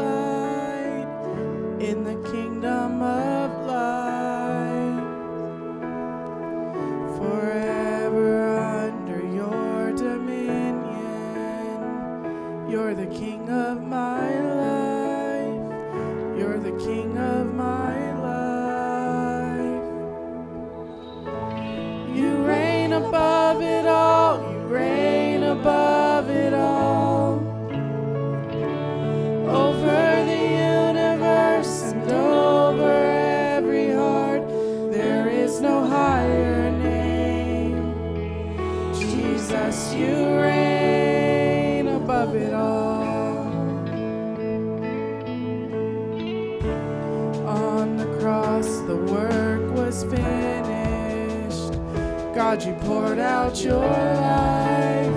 poured out your life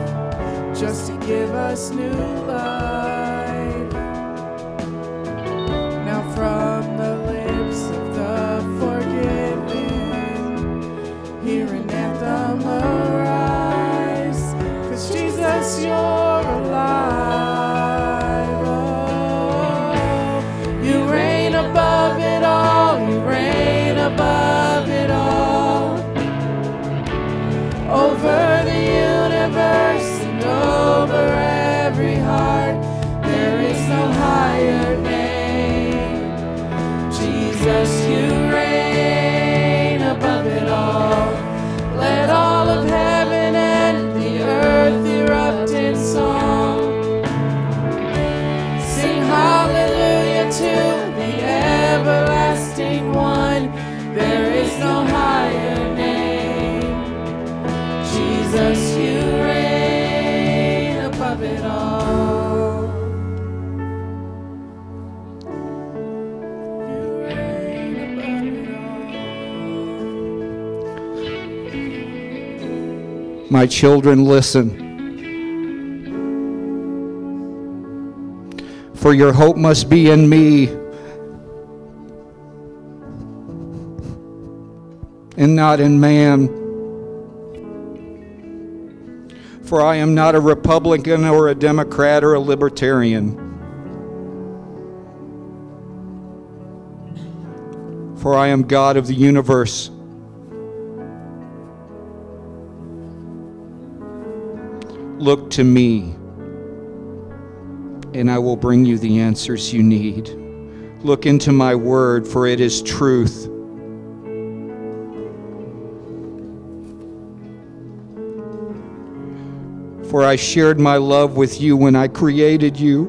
just to give us new life. My children, listen. For your hope must be in me and not in man. For I am not a Republican or a Democrat or a Libertarian. For I am God of the universe. Look to me, and I will bring you the answers you need. Look into my word, for it is truth. For I shared my love with you when I created you.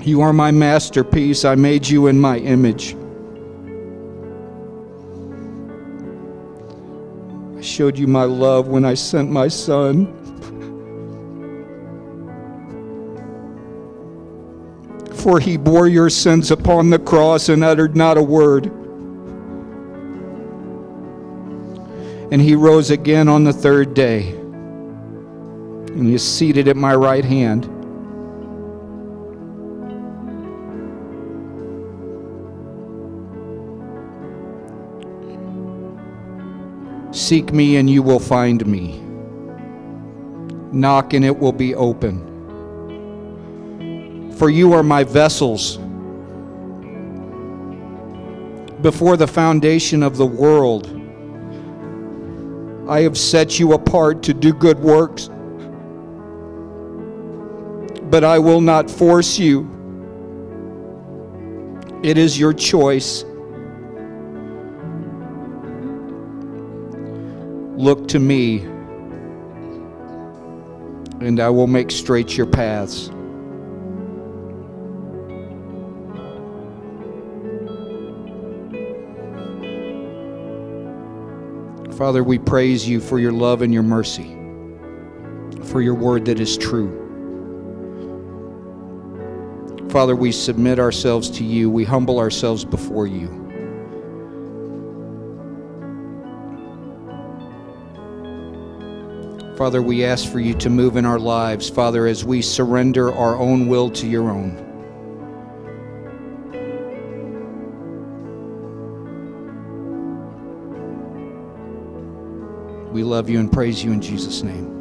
You are my masterpiece. I made you in my image. Showed you my love when I sent my son. For he bore your sins upon the cross and uttered not a word. And he rose again on the third day. And he is seated at my right hand. Seek me and you will find me. Knock and it will be open. For you are my vessels. Before the foundation of the world, I have set you apart to do good works. But I will not force you. It is your choice. Look to me, and I will make straight your paths. Father, we praise you for your love and your mercy, for your word that is true. Father, we submit ourselves to you, we humble ourselves before you. Father, we ask for you to move in our lives, Father, as we surrender our own will to your own. We love you and praise you in Jesus' name.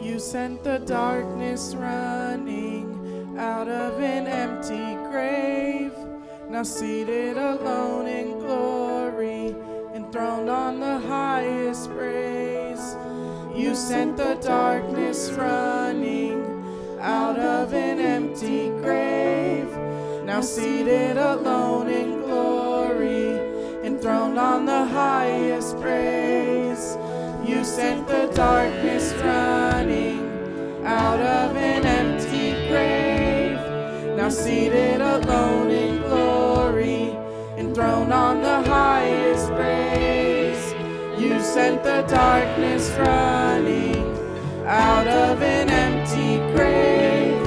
You sent the darkness running out of an empty grave. Now seated alone in glory, enthroned on the highest praise. You sent the darkness running out of an empty grave. Now seated alone in glory, enthroned on the highest praise. You sent the darkness running out of an empty seated alone in glory, enthroned on the highest praise. You sent the darkness running out of an empty grave.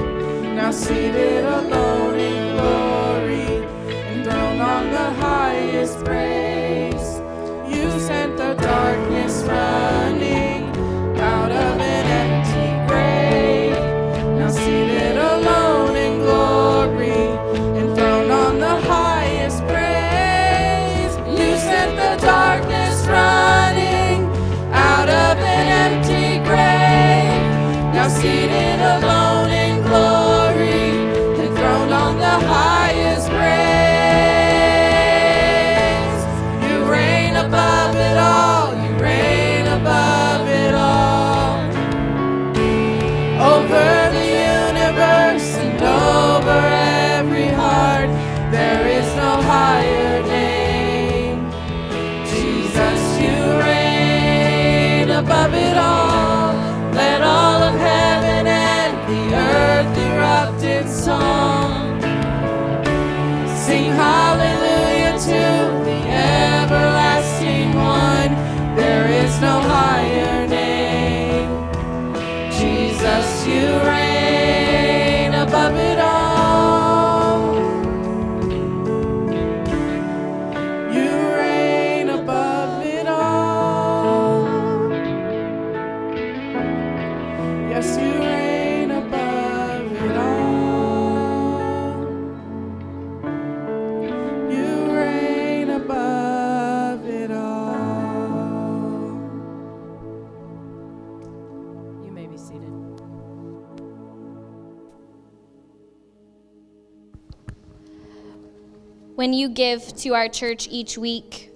Now seated alone in glory, enthroned on the highest praise. You sent the darkness running to when you give to our church each week,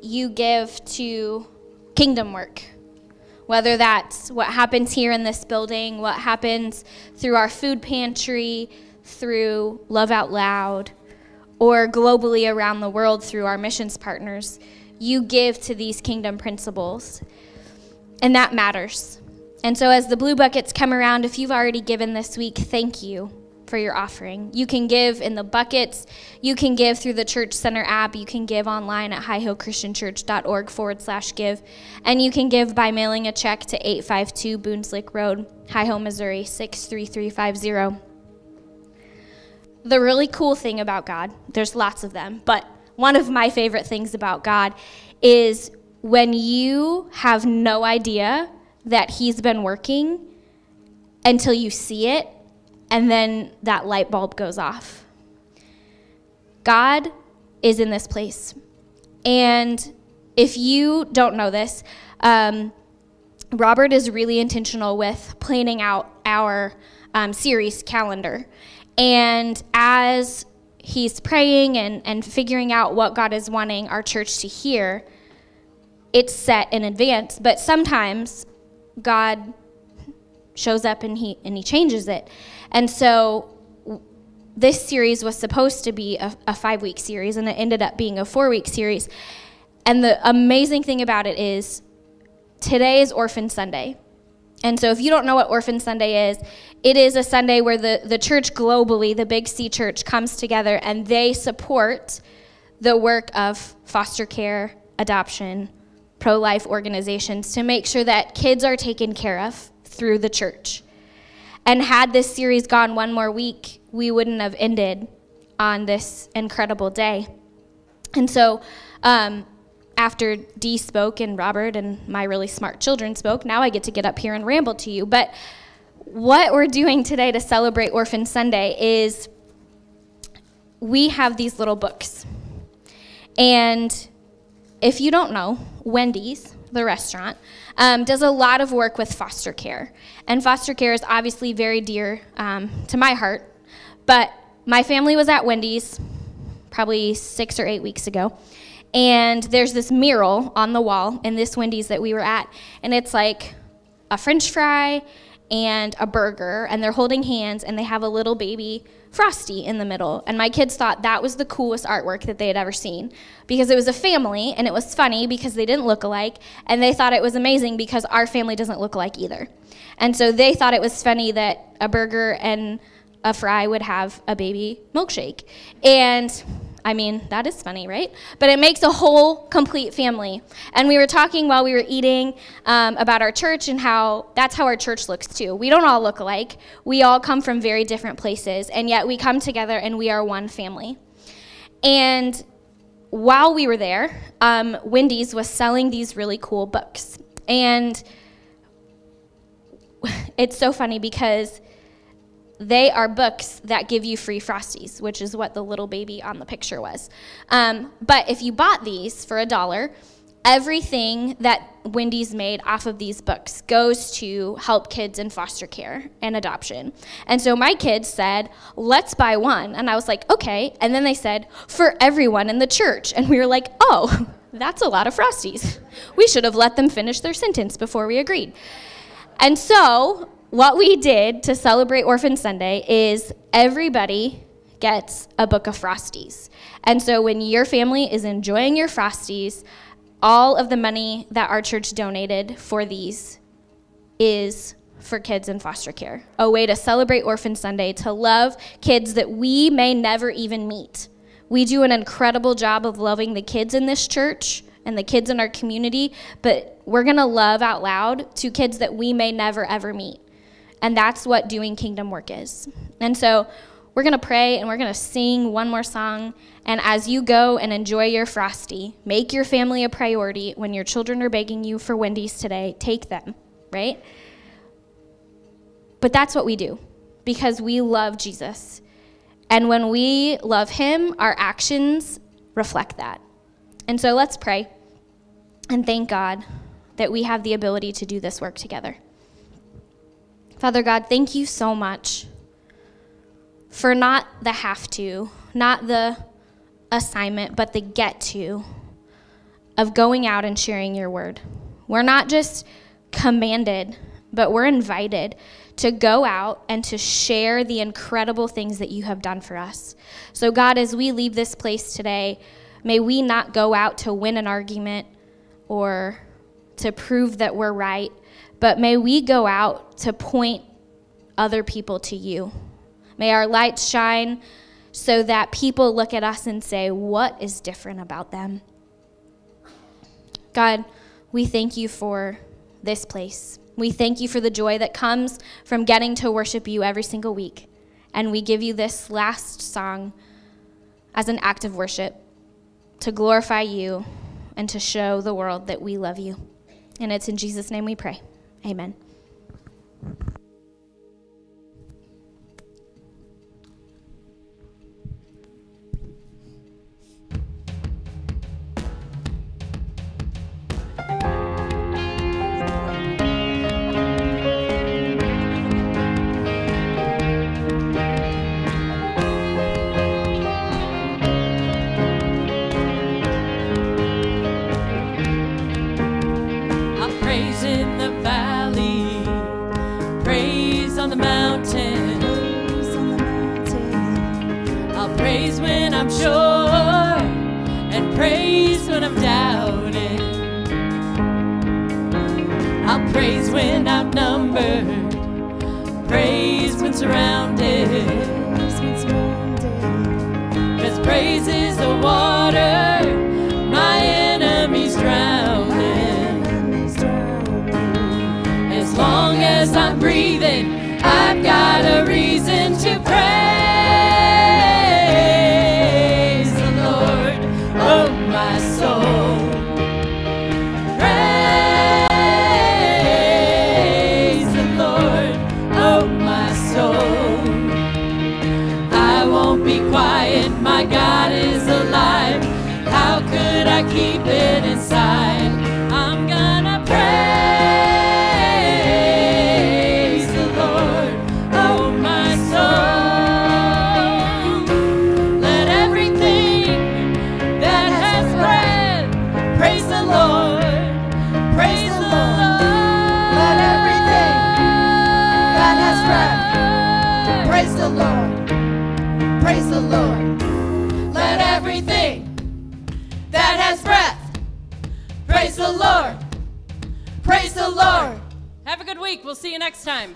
you give to kingdom work. Whether that's what happens here in this building, what happens through our food pantry, through Love Out Loud, or globally around the world through our missions partners, you give to these kingdom principles. And that matters. And so, as the blue buckets come around, if you've already given this week, thank you for your offering. You can give in the buckets. You can give through the Church Center app. You can give online at highhillchristianchurch.org forward slash give. And you can give by mailing a check to 852 Boonslick Road, High Hill, Missouri 63350. The really cool thing about God, there's lots of them, but one of my favorite things about God is when you have no idea that He's been working until you see it, and then that light bulb goes off. God is in this place. And if you don't know this, um, Robert is really intentional with planning out our um, series calendar. And as he's praying and, and figuring out what God is wanting our church to hear, it's set in advance. But sometimes God shows up and he and he changes it. And so this series was supposed to be a, a five week series, and it ended up being a four week series. And the amazing thing about it is today is Orphan Sunday. And so, if you don't know what Orphan Sunday is, it is a Sunday where the, the church globally, the Big C Church, comes together and they support the work of foster care, adoption, pro life organizations to make sure that kids are taken care of through the church. And had this series gone one more week, we wouldn't have ended on this incredible day. And so, um, after Dee spoke and Robert and my really smart children spoke, now I get to get up here and ramble to you. But what we're doing today to celebrate Orphan Sunday is we have these little books. And if you don't know, Wendy's, the restaurant, um, does a lot of work with foster care. And foster care is obviously very dear um, to my heart. But my family was at Wendy's probably six or eight weeks ago and there's this mural on the wall in this Wendy's that we were at, and it's like a french fry and a burger, and they're holding hands, and they have a little baby Frosty in the middle. And my kids thought that was the coolest artwork that they had ever seen because it was a family, and it was funny because they didn't look alike, and they thought it was amazing because our family doesn't look alike either. And so they thought it was funny that a burger and a fry would have a baby milkshake. And I mean, that is funny, right? But it makes a whole complete family. And we were talking while we were eating um, about our church and how that's how our church looks too. We don't all look alike, we all come from very different places, and yet we come together and we are one family. And while we were there, um, Wendy's was selling these really cool books. And it's so funny because they are books that give you free Frosties, which is what the little baby on the picture was. Um, but if you bought these for a dollar, everything that Wendy's made off of these books goes to help kids in foster care and adoption. And so my kids said, let's buy one. And I was like, okay. And then they said, for everyone in the church. And we were like, oh, that's a lot of Frosties. We should have let them finish their sentence before we agreed. And so what we did to celebrate Orphan Sunday is everybody gets a book of Frosties. And so when your family is enjoying your Frosties, all of the money that our church donated for these is for kids in foster care. A way to celebrate Orphan Sunday, to love kids that we may never even meet. We do an incredible job of loving the kids in this church and the kids in our community, but we're going to love out loud to kids that we may never ever meet. And that's what doing kingdom work is. And so we're going to pray and we're going to sing one more song. And as you go and enjoy your Frosty, make your family a priority. When your children are begging you for Wendy's today, take them, right? But that's what we do because we love Jesus. And when we love him, our actions reflect that. And so let's pray and thank God that we have the ability to do this work together. Father God, thank you so much for not the have to, not the assignment, but the get to of going out and sharing your word. We're not just commanded, but we're invited to go out and to share the incredible things that you have done for us. So, God, as we leave this place today, may we not go out to win an argument or to prove that we're right, but may we go out to point other people to you. May our lights shine so that people look at us and say, What is different about them? God, we thank you for this place. We thank you for the joy that comes from getting to worship you every single week. And we give you this last song as an act of worship to glorify you and to show the world that we love you. And it's in Jesus' name we pray. Amen. Next time.